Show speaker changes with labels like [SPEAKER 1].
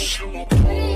[SPEAKER 1] You.